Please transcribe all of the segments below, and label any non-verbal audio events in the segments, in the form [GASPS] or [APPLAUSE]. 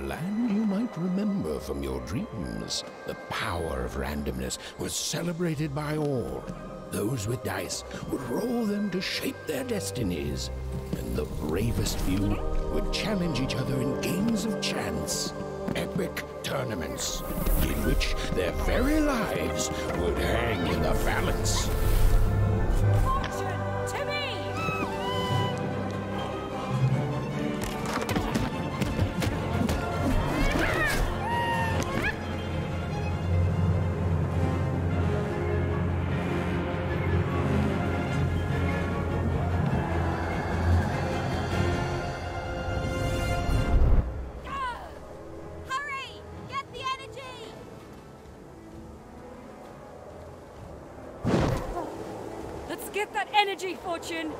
land you might remember from your dreams, the power of randomness was celebrated by all. Those with dice would roll them to shape their destinies, and the bravest few would challenge each other in games of chance. Epic tournaments in which their very lives would hang in the balance. Get that energy, Fortune!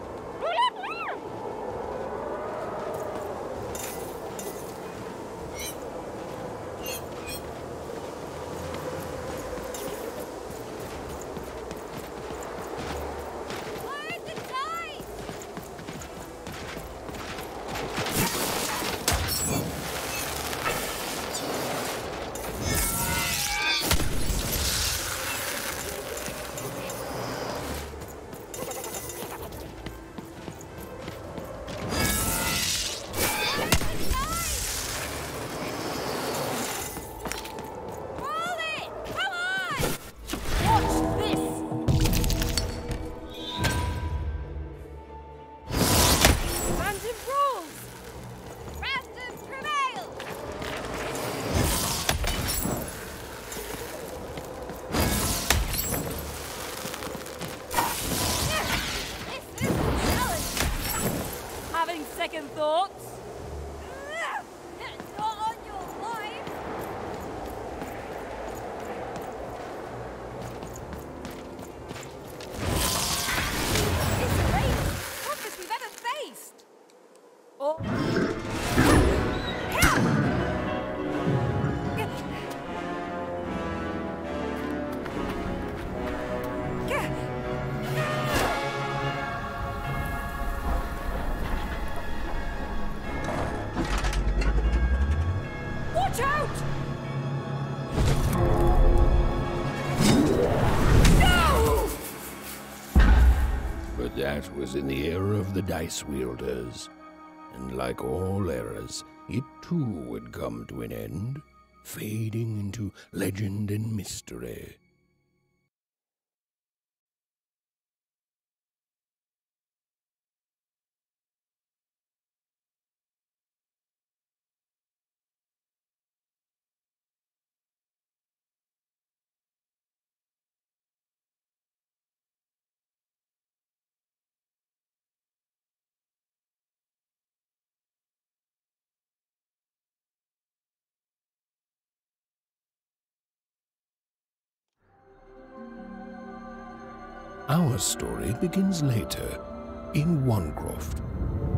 Dice wielders. And like all eras, it too would come to an end, fading into legend and mystery. Our story begins later, in Onecroft,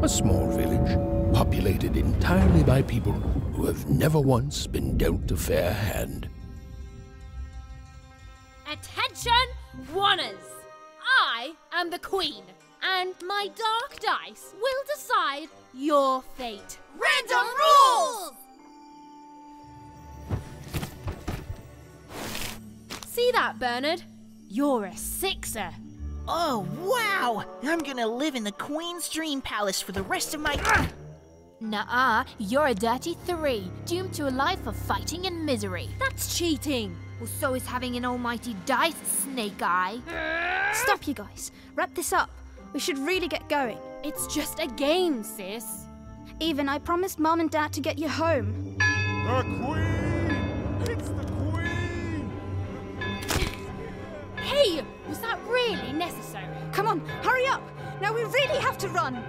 a small village populated entirely by people who have never once been dealt a fair hand. Attention, Oners! I am the Queen, and my dark dice will decide your fate. Random rules! See that, Bernard? You're a sixer. Oh, wow! I'm gonna live in the Queen's Dream Palace for the rest of my. Ah! Nuh-uh, you're a dirty three, doomed to a life of fighting and misery. That's cheating. Well, so is having an almighty dice, Snake Eye. Stop, you guys. Wrap this up. We should really get going. It's just a game, sis. Even I promised Mom and Dad to get you home. The Queen! It's the was that really necessary? Come on, hurry up! Now we really have to run!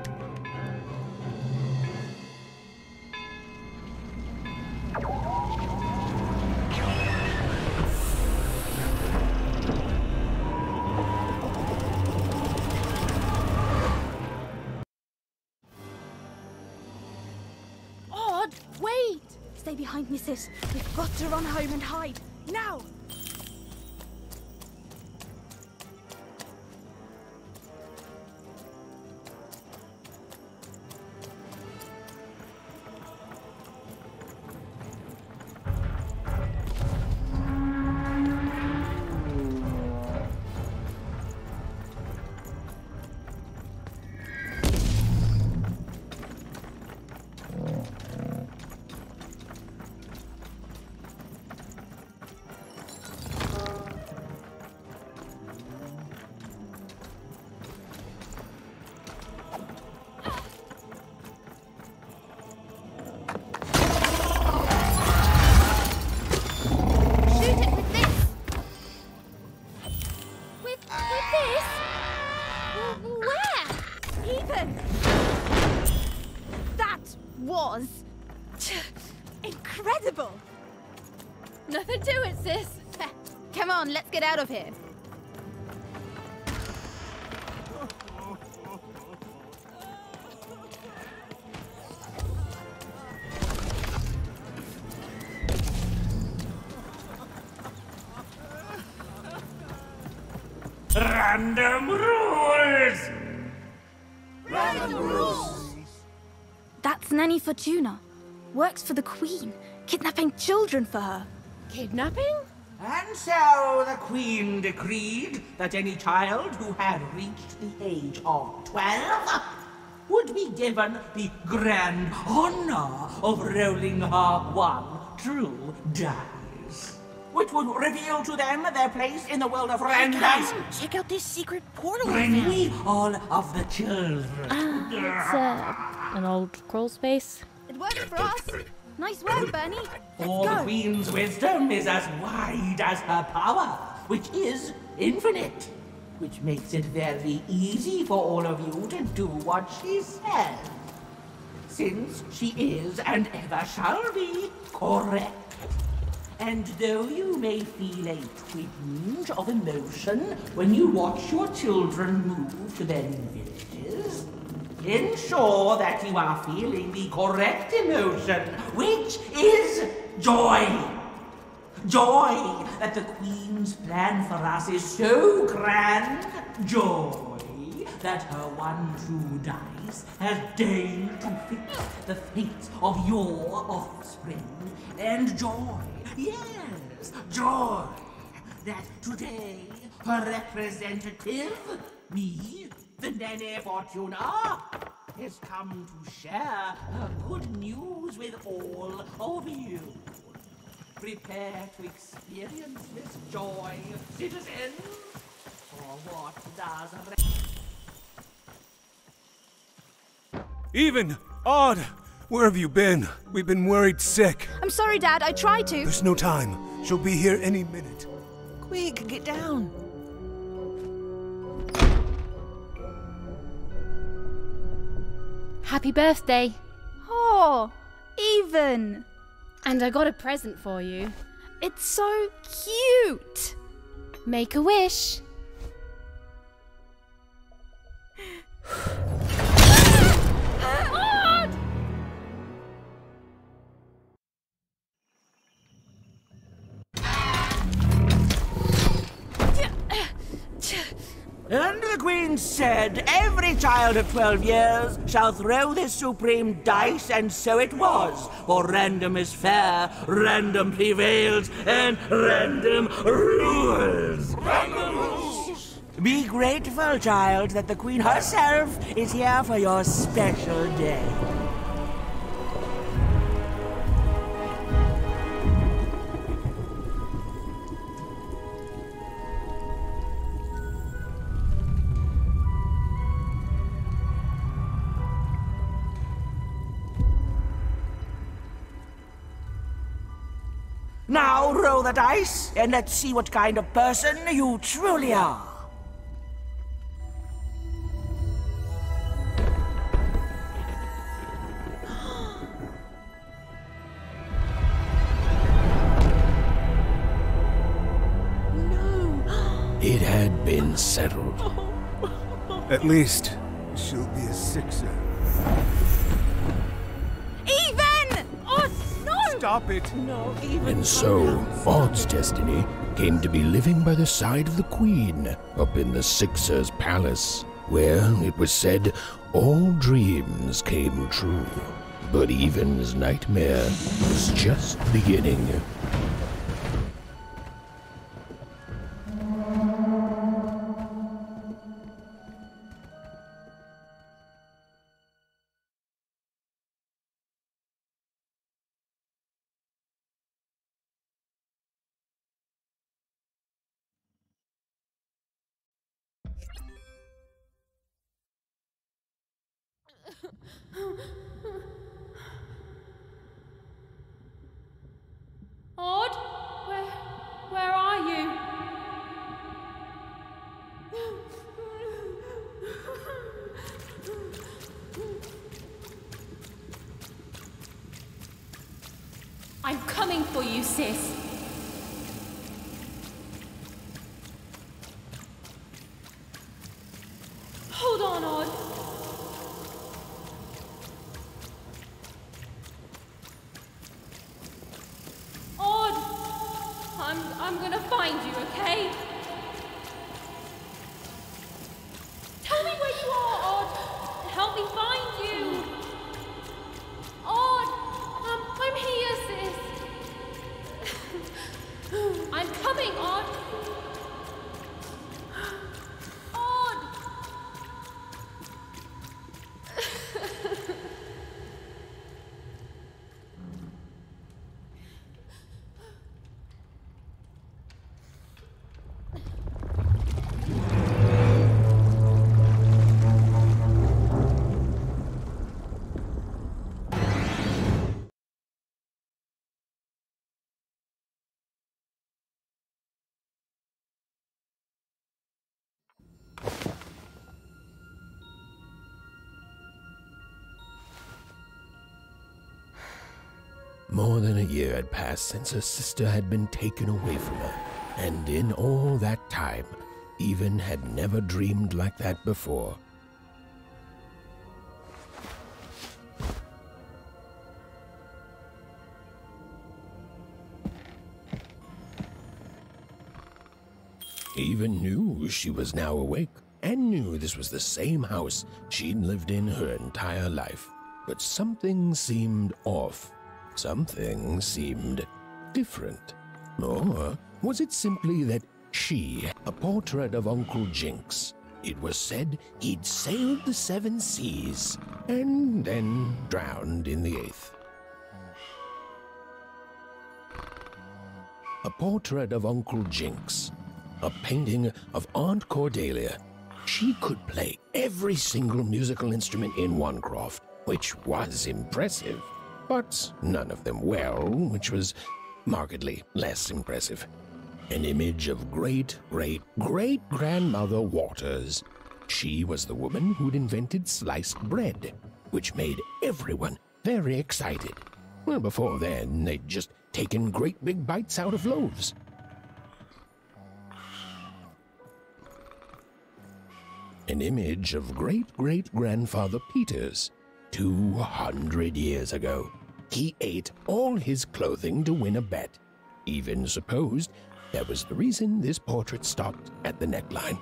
Odd, wait! Stay behind me, sis. We've got to run home and hide. Now! Out of here. Random rules! That's Nanny Fortuna. Works for the Queen, kidnapping children for her. Kidnapping? And so the Queen decreed that any child who had reached the age of 12 would be given the grand honor of rolling her one true dice, which would reveal to them their place in the world of random. Guys, check out this secret portal I Bring found. me all of the children. It's uh, an old crawl space. It worked for us. Nice work, Bernie. For the Queen's wisdom is as wide as her power, which is infinite. Which makes it very easy for all of you to do what she says. Since she is and ever shall be correct. And though you may feel a twinge of emotion when you watch your children move to their new villages, ensure that you are feeling the correct emotion, which is joy. Joy that the Queen's plan for us is so grand. Joy that her one true dice has deigned to fix the fate of your offspring. And joy, yes, joy that today her representative, me, the Nanny Fortuna, has come to share her good news with all of you. Prepare to experience this joy, citizens, for what does Even! Odd! Where have you been? We've been worried sick. I'm sorry, Dad. I tried to. There's no time. She'll be here any minute. Quick, get down. Happy birthday! Oh, even. And I got a present for you. It's so cute. Make a wish. And the Queen said, Every child of 12 years shall throw this supreme dice, and so it was. For random is fair, random prevails, and random rules. Random rules! Be grateful, child, that the Queen herself is here for your special day. Now roll the dice, and let's see what kind of person you truly are. [GASPS] It had been settled. At least, she'll be a sixer. Stop it! And so, Odd's destiny came to be living by the side of the Queen up in the Sixer's palace, where, it was said, all dreams came true. But Even's nightmare was just beginning. More than a year had passed since her sister had been taken away from her, and in all that time, Even had never dreamed like that before. Even knew she was now awake and knew this was the same house she'd lived in her entire life. But something seemed off. Something seemed different. Or was it simply that she, a portrait of Uncle Jinx, it was said he'd sailed the seven seas and then drowned in the eighth? A portrait of Uncle Jinx, a painting of Aunt Cordelia. She could play every single musical instrument in Onecroft, which was impressive, but none of them well, which was markedly less impressive. An image of great, great, great grandmother Waters. She was the woman who'd invented sliced bread, which made everyone very excited. Well, before then, they'd just taken great big bites out of loaves. An image of great great grandfather Peters. Two hundred years ago, he ate all his clothing to win a bet. Even supposed that was the reason this portrait stopped at the neckline.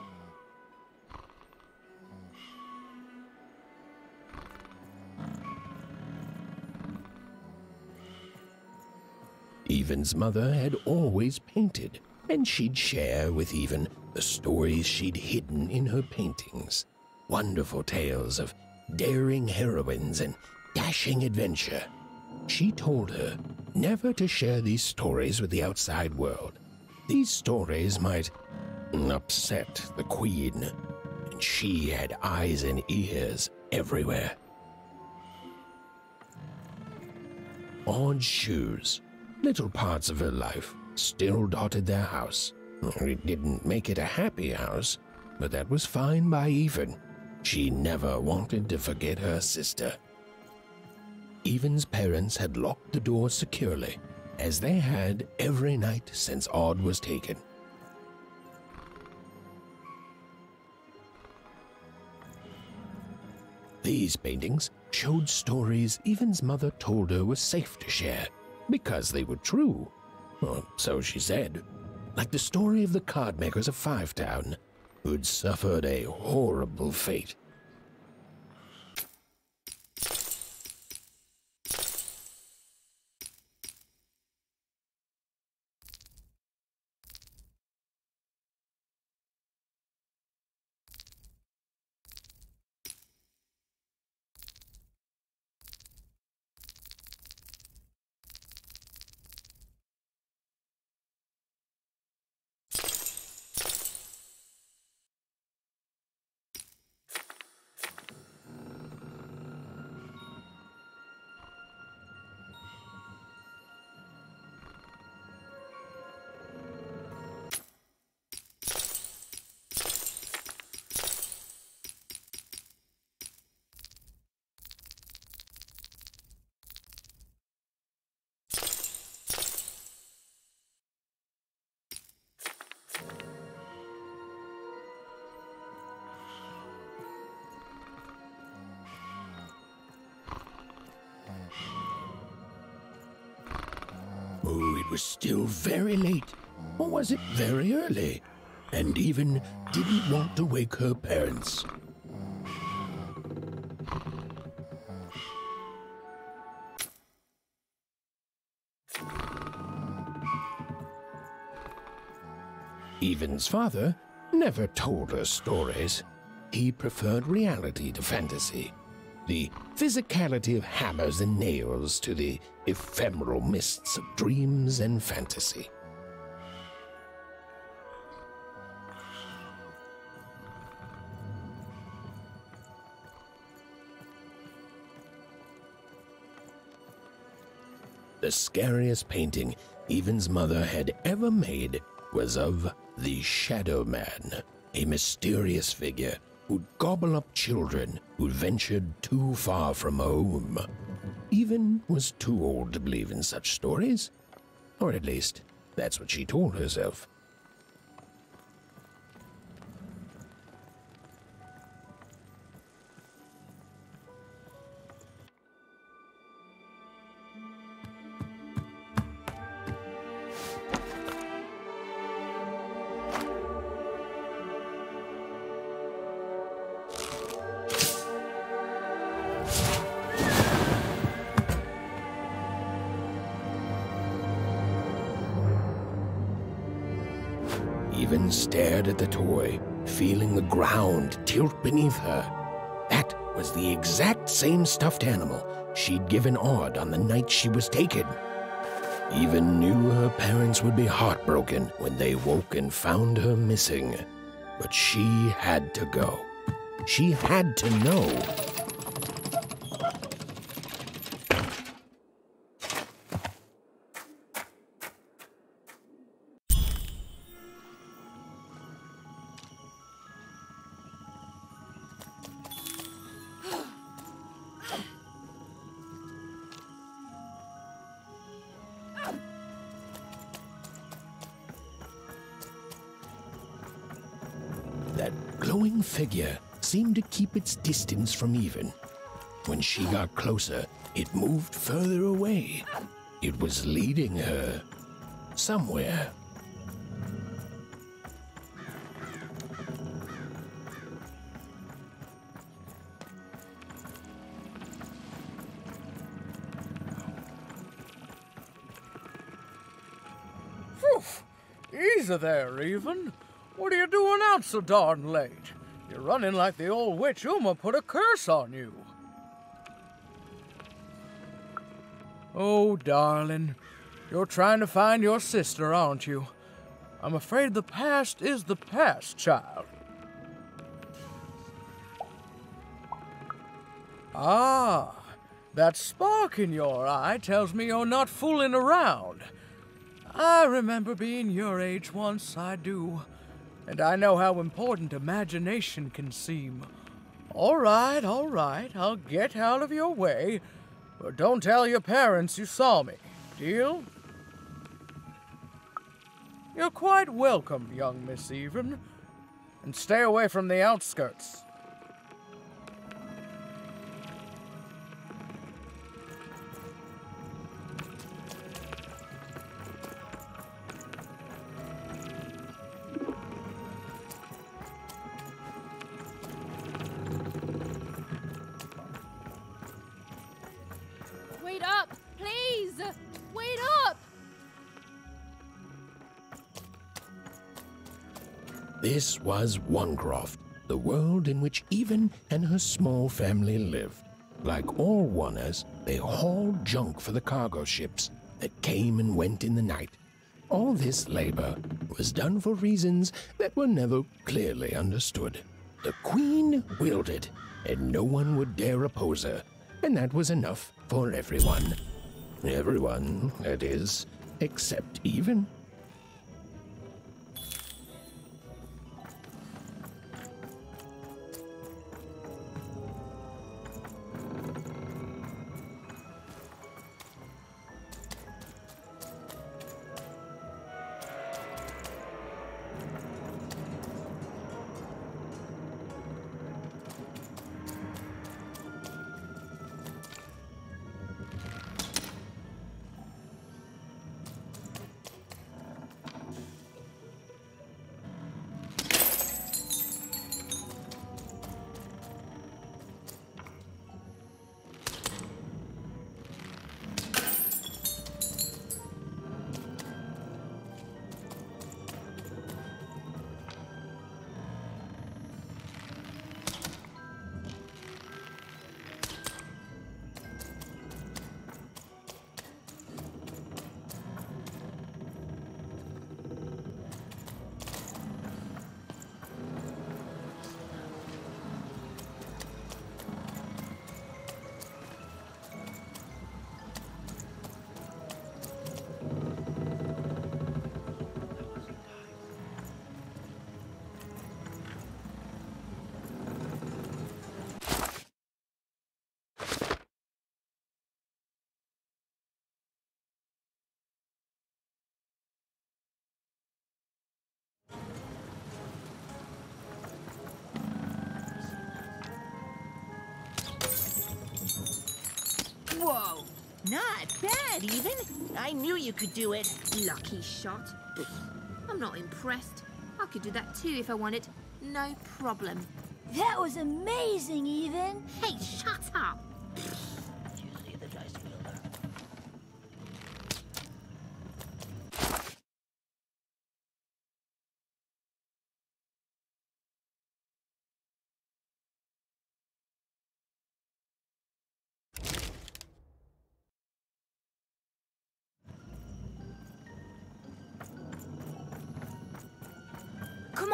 Even's mother had always painted, and she'd share with Even the stories she'd hidden in her paintings. Wonderful tales of daring heroines and dashing adventure. She told her never to share these stories with the outside world. These stories might upset the Queen, and she had eyes and ears everywhere. Odd shoes, little parts of her life, still dotted their house. It didn't make it a happy house, but that was fine by Even. She never wanted to forget her sister. Even's parents had locked the door securely, as they had every night since Odd was taken. These paintings showed stories Even's mother told her were safe to share because they were true. So she said. Like the story of the card makers of Five Town, who'd suffered a horrible fate. Was still very late, or was it very early, and even didn't want to wake her parents. Even's father never told her stories. He preferred reality to fantasy, the physicality of hammers and nails to the ephemeral mists of dreams and fantasy. The scariest painting Even's mother had ever made was of the Shadow Man, a mysterious figure who'd gobble up children who'd ventured too far from home. Even was too old to believe in such stories. Or at least, that's what she told herself. Stuffed animal she'd given Odd on the night she was taken. Even knew her parents would be heartbroken when they woke and found her missing. But she had to go. She had to know. Glowing figure seemed to keep its distance from Even. When she got closer, it moved further away. It was leading her somewhere. Easy there, Even. What are you doing out so darn late? Running like the old witch Uma put a curse on you. Oh, darling, you're trying to find your sister, aren't you? I'm afraid the past is the past, child. Ah, that spark in your eye tells me you're not fooling around. I remember being your age once, I do. And I know how important imagination can seem. All right, all right, I'll get out of your way. But don't tell your parents you saw me. Deal? You're quite welcome, young Miss Even. And stay away from the outskirts. This was Onecroft, the world in which Even and her small family lived. Like all Oners, they hauled junk for the cargo ships that came and went in the night. All this labor was done for reasons that were never clearly understood. The Queen willed it, and no one would dare oppose her, and that was enough for everyone. Everyone, that is, except Even. Whoa! Not bad, even. I knew you could do it. Lucky shot. I'm not impressed. I could do that too if I wanted. No problem. That was amazing, Even. Hey, shut up.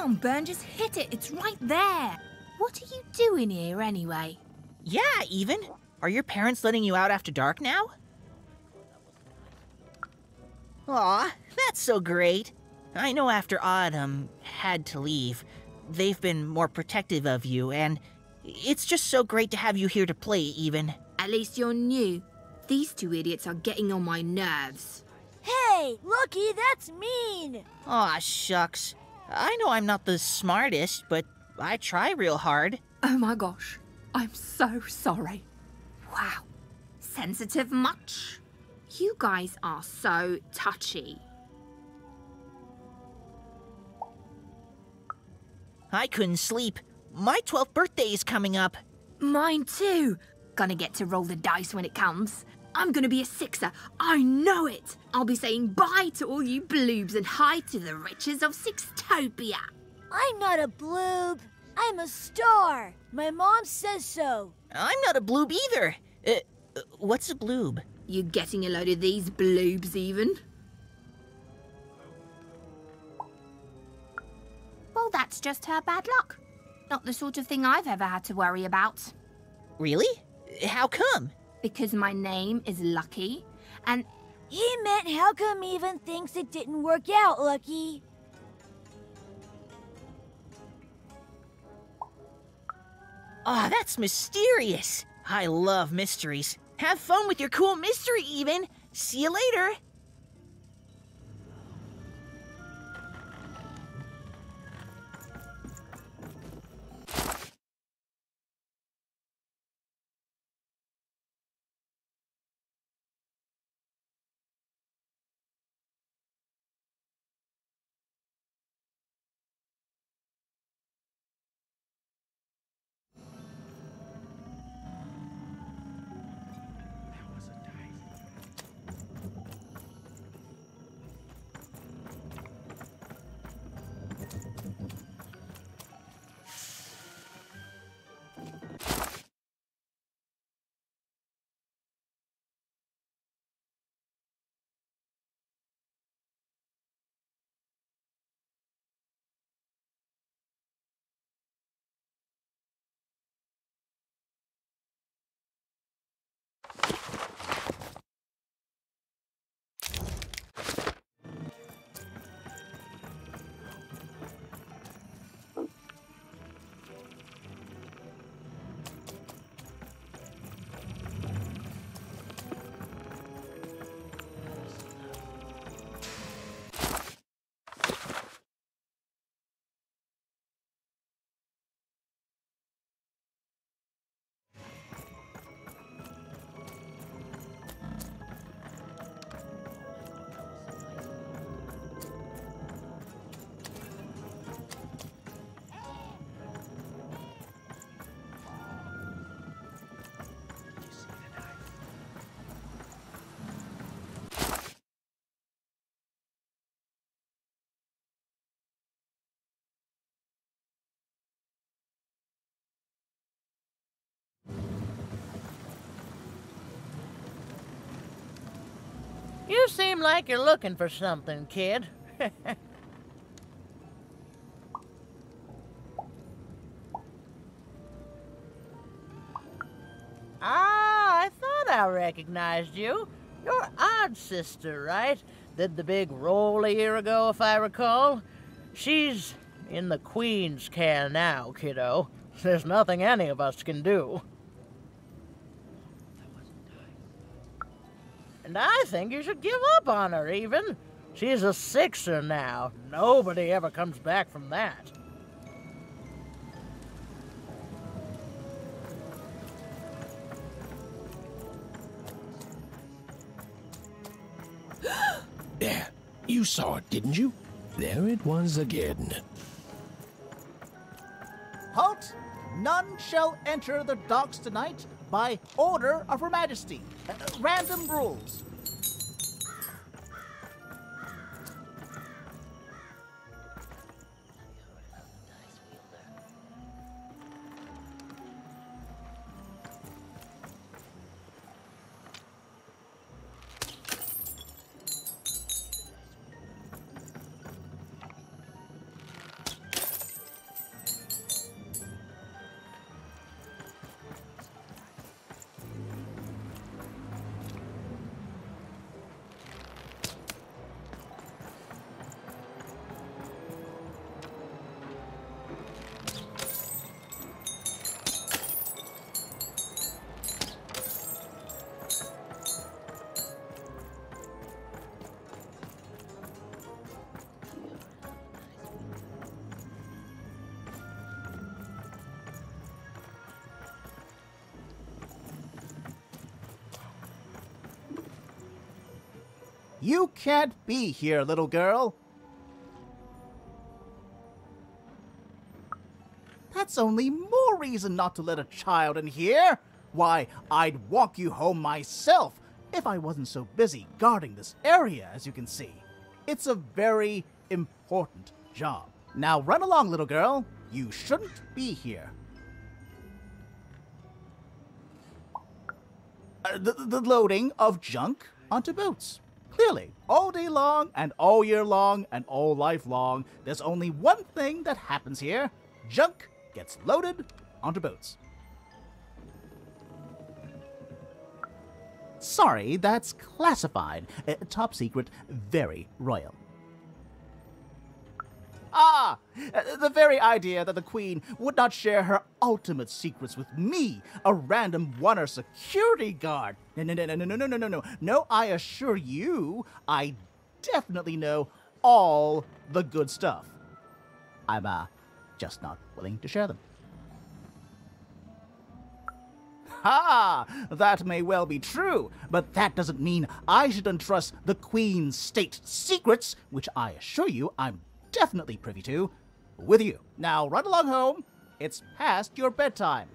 On, Burn, just hit it. It's right there. What are you doing here anyway? Yeah, even. Are your parents letting you out after dark now? Aw, that's so great. I know after Autumn had to leave, they've been more protective of you, and it's just so great to have you here to play, even. At least you're new. These two idiots are getting on my nerves. Hey, Lucky, that's mean. Aw, shucks. I know I'm not the smartest, but I try real hard. Oh my gosh. I'm so sorry. Wow. Sensitive much? You guys are so touchy. I couldn't sleep. My 12th birthday is coming up. Mine too. Gonna get to roll the dice when it comes. I'm gonna be a sixer. I know it. I'll be saying bye to all you bloobs and hi to the riches of Sixtopia. I'm not a bloob. I'm a star. My mom says so. I'm not a bloob either. Uh, uh, what's a bloob? You getting a load of these bloobs even? Well, that's just her bad luck. Not the sort of thing I've ever had to worry about. Really? How come? Because my name is Lucky, and He meant how come Even thinks it didn't work out, Lucky? Aw, that's mysterious. I love mysteries. Have fun with your cool mystery, even. See you later. You seem like you're looking for something, kid. [LAUGHS] ah, I thought I recognized you. You're Odd Sister, right? Did the big roll a year ago, if I recall. She's in the Queen's care now, kiddo. There's nothing any of us can do. And I think you should give up on her, even. She's a sixer now. Nobody ever comes back from that. [GASPS] there. You saw it, didn't you? There it was again. Halt! None shall enter the docks tonight by order of Her Majesty. Uh, random rules. You can't be here, little girl. That's only more reason not to let a child in here. Why, I'd walk you home myself if I wasn't so busy guarding this area, as you can see. It's a very important job. Now run along, little girl. You shouldn't be here. Uh, the, the loading of junk onto boots. Clearly, all day long and all year long and all life long, there's only one thing that happens here junk gets loaded onto boats. Sorry, that's classified. Uh, top secret, very royal. Ah! The very idea that the Queen would not share her ultimate secrets with me, a random Oner security guard. No, no, no, no, no, no, no, no, no. No, I assure you, I definitely know all the good stuff. I'm, uh, just not willing to share them. Ha! That may well be true, but that doesn't mean I should entrust the Queen's state secrets, which I assure you I'm definitely privy to, with you. Now run along home. It's past your bedtime.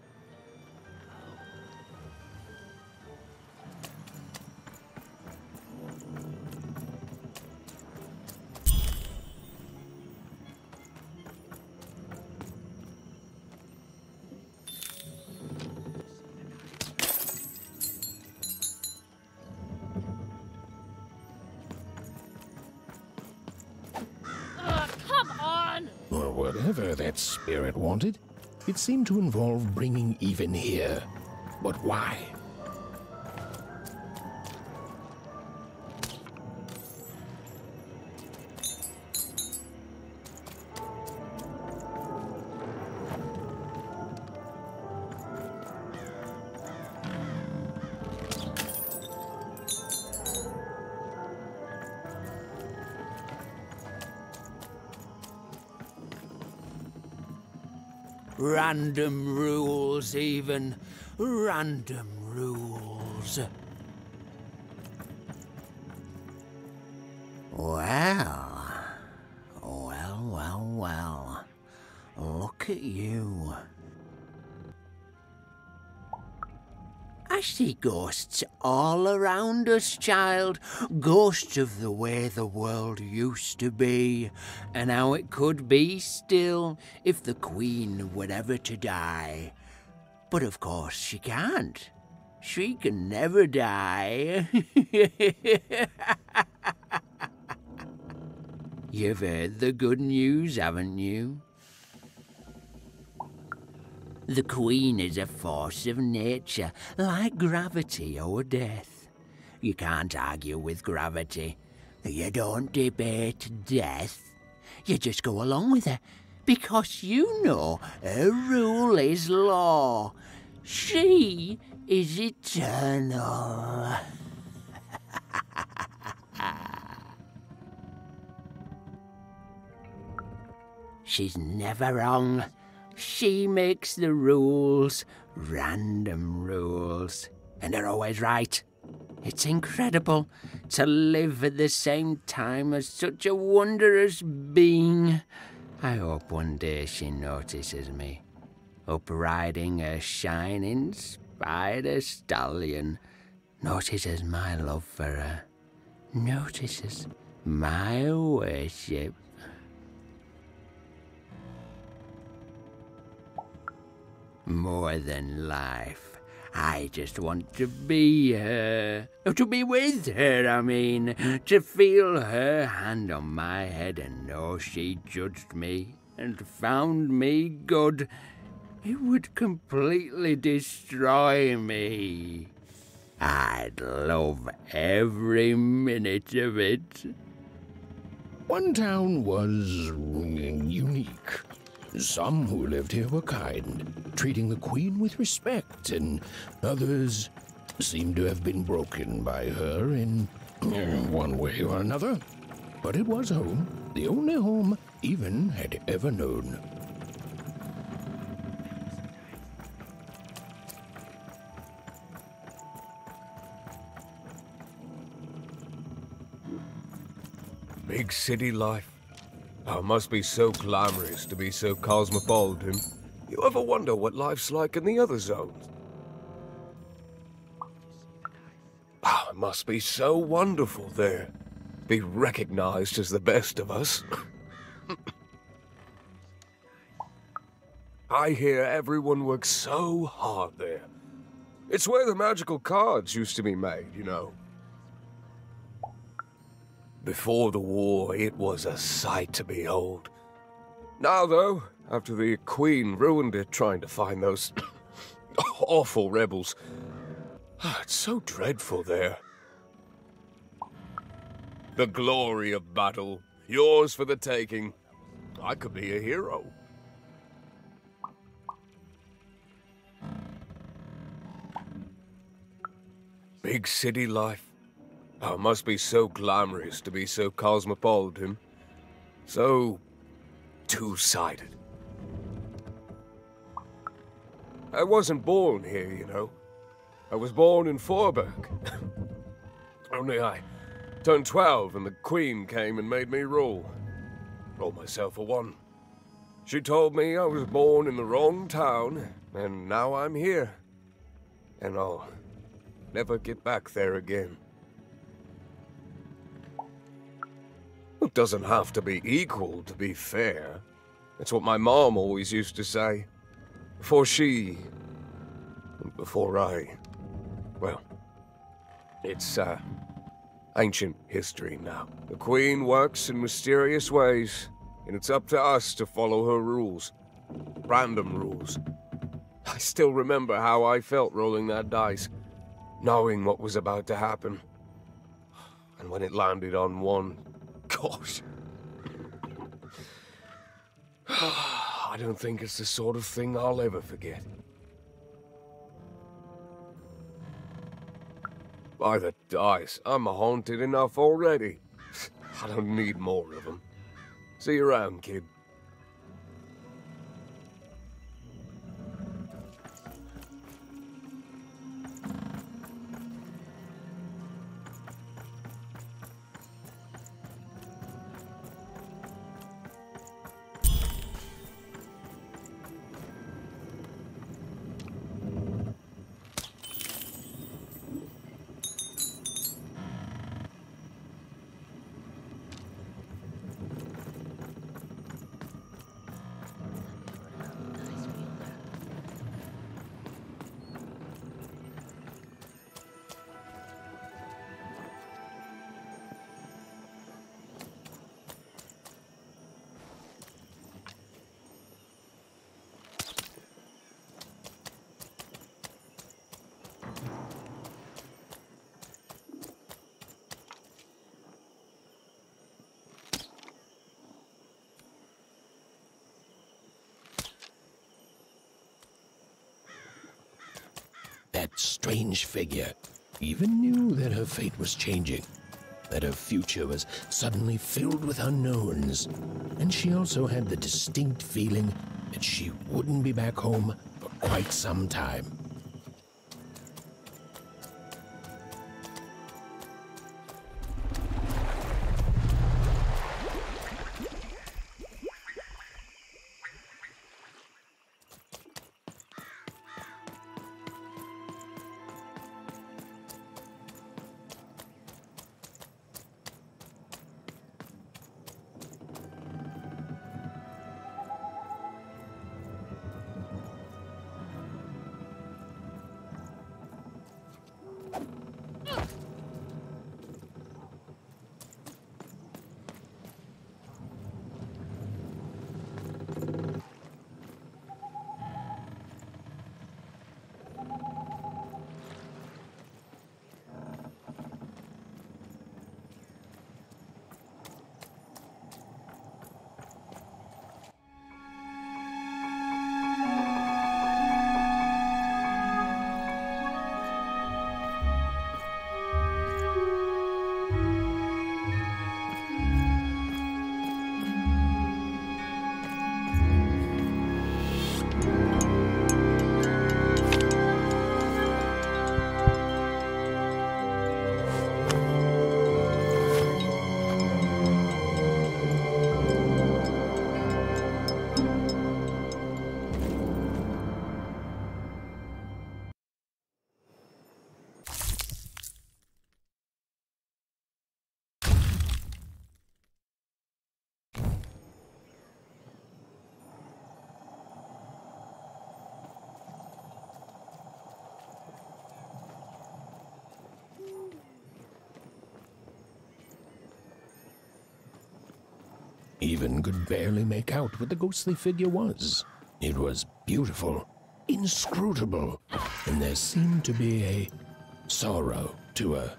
Wanted. It seemed to involve bringing even here. But why? Random rules, even. Random see ghosts all around us, child. Ghosts of the way the world used to be, and how it could be still if the Queen were ever to die. But of course she can't. She can never die. [LAUGHS] You've heard the good news, haven't you? The Queen is a force of nature, like gravity or death. You can't argue with gravity. You don't debate death. You just go along with her, because you know her rule is law. She is eternal. [LAUGHS] She's never wrong. She makes the rules, random rules, and they're always right. It's incredible to live at the same time as such a wondrous being. I hope one day she notices me, up riding a shining spider stallion, notices my love for her, notices my worship. More than life. I just want to be her. Oh, To be with her, I mean. To feel her hand on my head and know she judged me and found me good. It would completely destroy me. I'd love every minute of it. One town was unique. Some who lived here were kind, treating the queen with respect, and others seemed to have been broken by her in [CLEARS THROAT] one way or another. But it was home, the only home even had ever known. Big city life. Oh, must be so glamorous to be so cosmopolitan. You ever wonder what life's like in the other zones? Oh, it must be so wonderful there. Be recognized as the best of us. [LAUGHS] I hear everyone works so hard there. It's where the magical cards used to be made, you know. Before the war, it was a sight to behold. Now, though, after the Queen ruined it trying to find those [COUGHS] awful rebels, ah, it's so dreadful there. The glory of battle, yours for the taking. I could be a hero. Big city life. Oh, must be so glamorous to be so cosmopolitan. So two-sided. I wasn't born here, you know. I was born in Fourburg. [COUGHS] Only I turned 12 and the Queen came and made me rule. Roll myself a one. She told me I was born in the wrong town, and now I'm here. And I'll never get back there again. It doesn't have to be equal to be fair. That's what my mom always used to say. Before she... Before I... Well... It's, uh... Ancient history now. The Queen works in mysterious ways, and it's up to us to follow her rules. Random rules. I still remember how I felt rolling that dice, knowing what was about to happen. And when it landed on one, gosh. [SIGHS] I don't think it's the sort of thing I'll ever forget. By the dice, I'm haunted enough already. [LAUGHS] I don't need more of them. See you around, kid. Strange figure even knew that her fate was changing, that her future was suddenly filled with unknowns, and she also had the distinct feeling that she wouldn't be back home for quite some time. Even could barely make out what the ghostly figure was. It was beautiful, inscrutable, and there seemed to be a sorrow to her